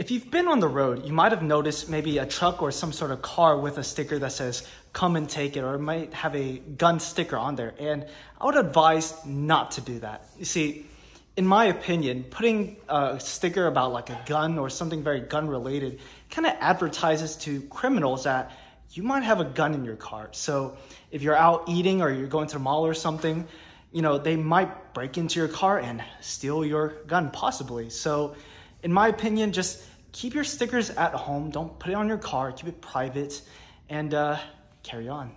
If you've been on the road, you might have noticed maybe a truck or some sort of car with a sticker that says, come and take it, or it might have a gun sticker on there. And I would advise not to do that. You see, in my opinion, putting a sticker about like a gun or something very gun related kind of advertises to criminals that you might have a gun in your car. So if you're out eating or you're going to the mall or something, you know, they might break into your car and steal your gun possibly. So in my opinion, just keep your stickers at home. Don't put it on your car. Keep it private and uh, carry on.